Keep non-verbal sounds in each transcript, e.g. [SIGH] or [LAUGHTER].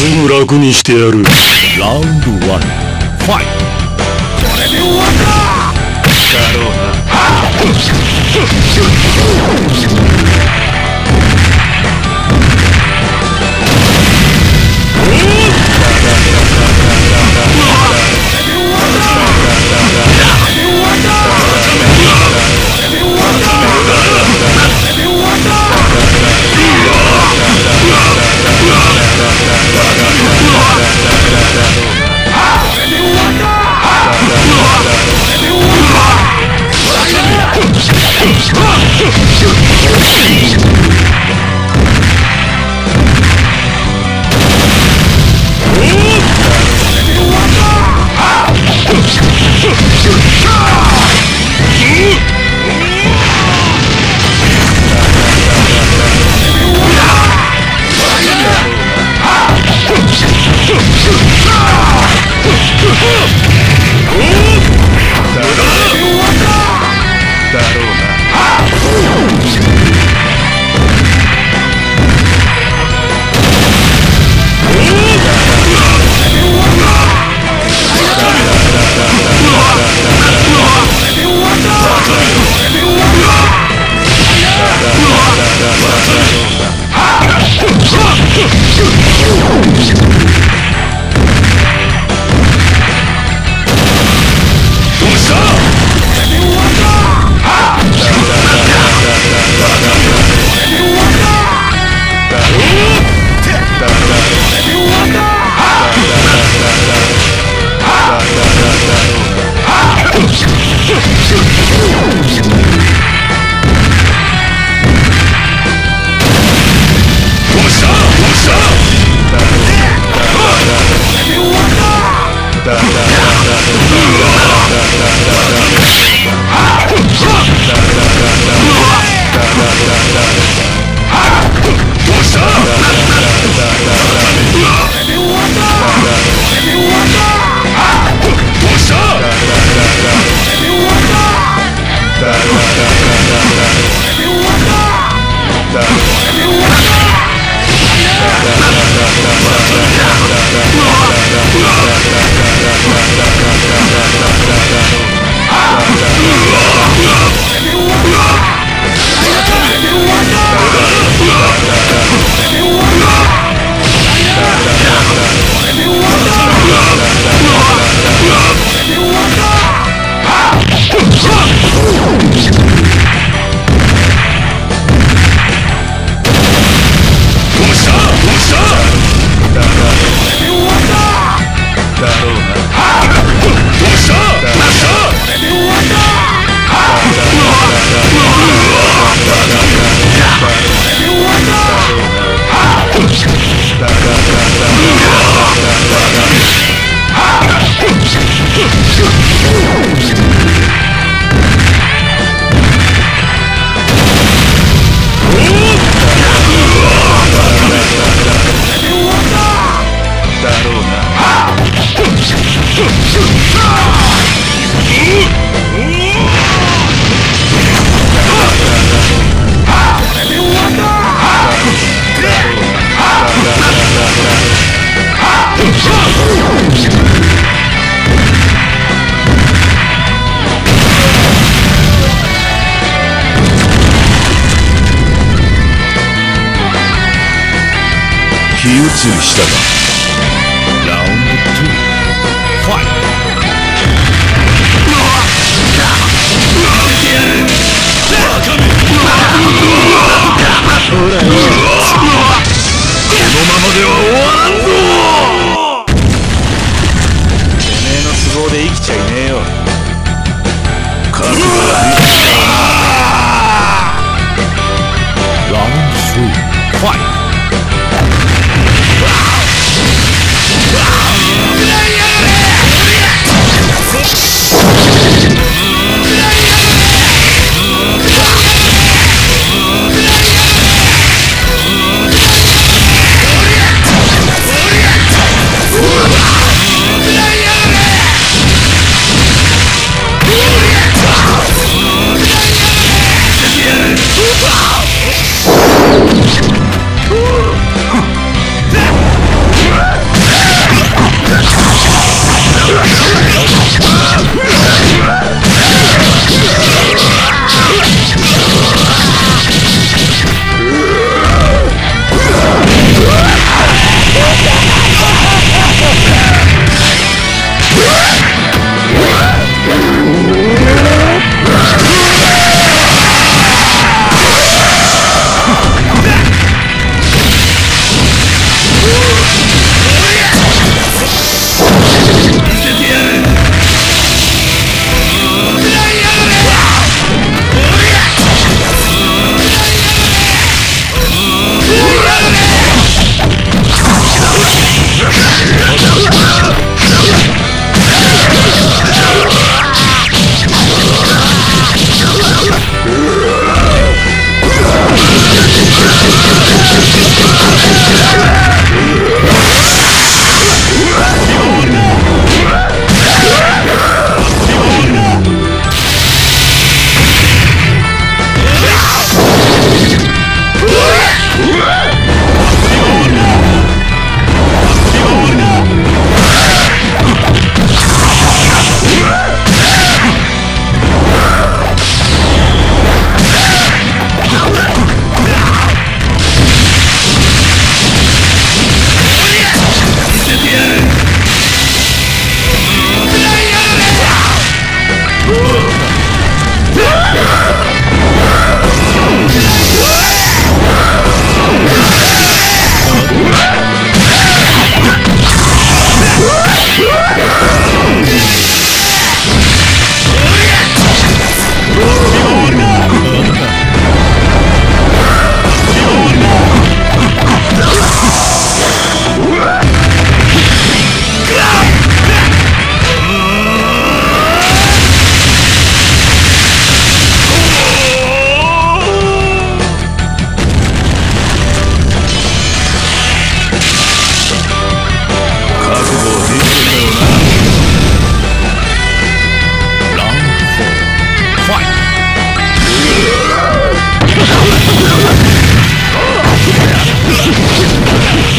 すぐ楽にしてやる。ラウンド1ファイト。これで終わった？だろう [LAUGHS] Uh! Let's go! 気移りしたがラウンド2ファイト。このままでは終わ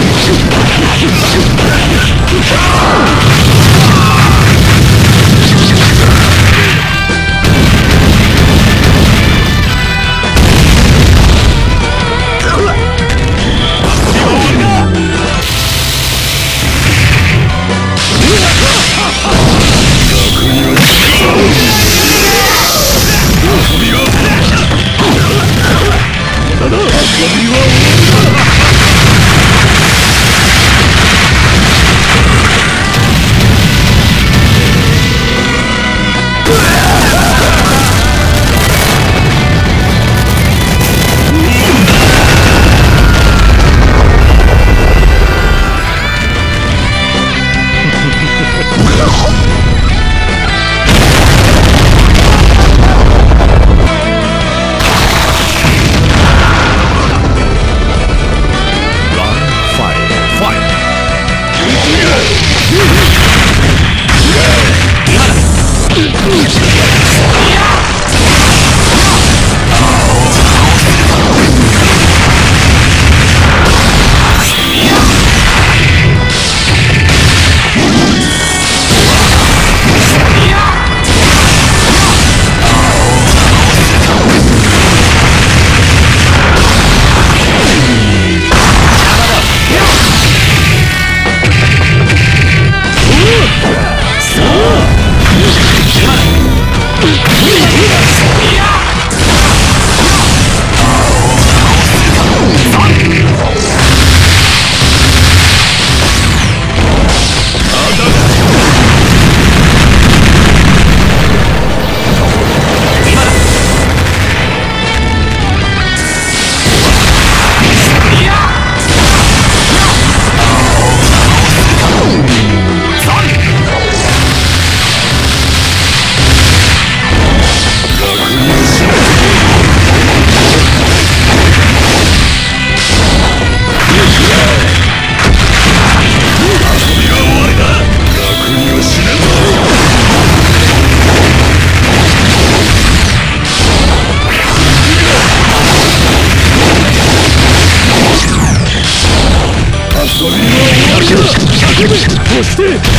そ [LAUGHS] して